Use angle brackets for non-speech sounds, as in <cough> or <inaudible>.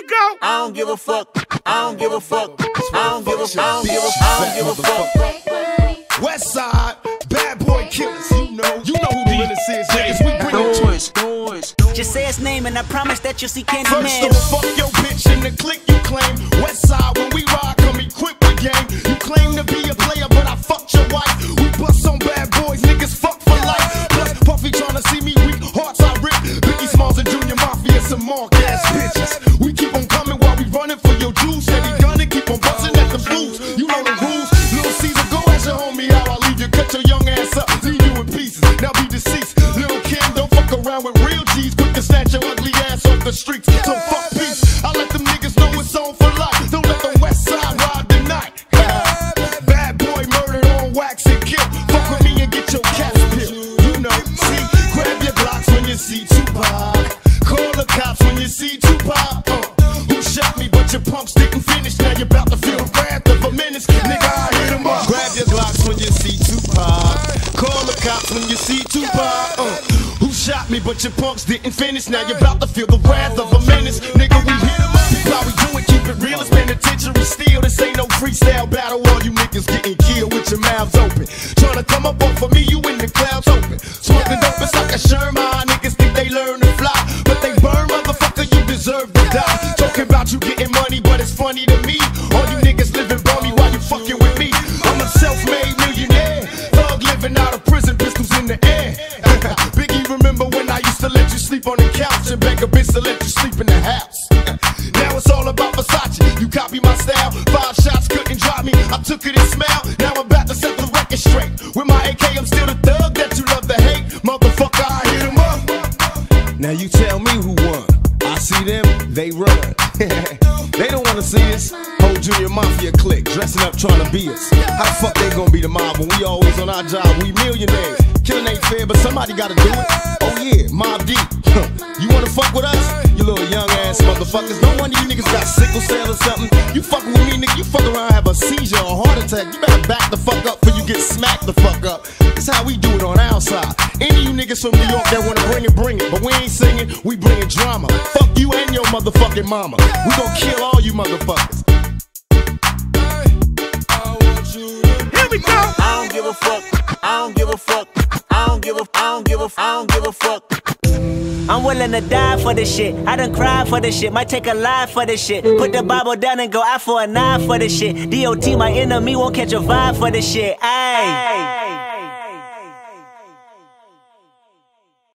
we go. I don't give a fuck. I don't give a fuck. I don't give a fuck. I don't give a I don't give a fuck. West Side, bad boy killers. You know, you know who the realest is. Niggas, we bring it to you. Noise, noise. Just say his name and I promise that you'll see First Candyman. off, fuck your bitch in the some mark ass bitches. We keep on coming while we running for your juice. Steady gunning, keep on busting at the blues. You know the rules. Little Caesar, go ask your homie how I leave you. Cut your young ass up, leave you in pieces. Now be deceased. Lil' Kim, don't fuck around with real G's. Quick to snatch your ugly ass off the streets. So fuck peace. I let them niggas know it's on for life. Don't let the West Side ride tonight. Bad boy murdered on wax and kill. Fuck with me and get your cash pill. You know, see, grab your blocks when you see Tupac. See Tupac. Uh, who shot me, but your punks didn't finish. Now you're about to feel the wrath of a menace. Nigga, we hit up. How we do it, keep it real. It's penitentiary steel. This ain't no freestyle battle. All you niggas getting killed with your mouths open. Tryna come up off of me, you in the clouds open. Smoking dope, it's like a Sherman. Niggas think they learn to fly, but they burn, motherfucker. You deserve to die. Talking about you getting money, but it's funny to me. Of in the air. Biggie, remember when I used to let you sleep on the couch and beg a bitch to let you sleep in the house? Now it's all about Versace. You copy my style. Five shots couldn't drop me. I took it and smiled. Now I'm about to set the record straight. With my AK, I'm still the thug that you love to hate. Motherfucker, I hit him up. Now you tell me who won. See them, they run. <laughs> they don't wanna see us. Whole Junior M.A.F.I.A. clique, dressing up trying to be us. How the fuck they gonna be the mob when we always on our job? We millionaires. Killing ain't fair, but somebody gotta do it. Oh yeah, Mobb Deep. you wanna fuck with us? You little young ass motherfuckers. No wonder you niggas got sickle cell or something. You fucking with me, nigga. You fuck around, have a seizure or heart attack. You better back the fuck up before you get smacked the fuck up. That's how we do it on our side. Any of you niggas from New York that wanna bring it, bring it. But we ain't singing, we bringing drama. Fuck you and your motherfucking mama. We gon' kill all you motherfuckers. Here we go. I don't give a fuck. I don't give a fuck. I don't give a. I don't give a. I don't give a fuck. I'm willing to die for this shit. I done cried for this shit. Might take a life for this shit. Put the Bible down and go out for a knife for this shit. DOT, my enemy, won't catch a vibe for this shit. Ayy.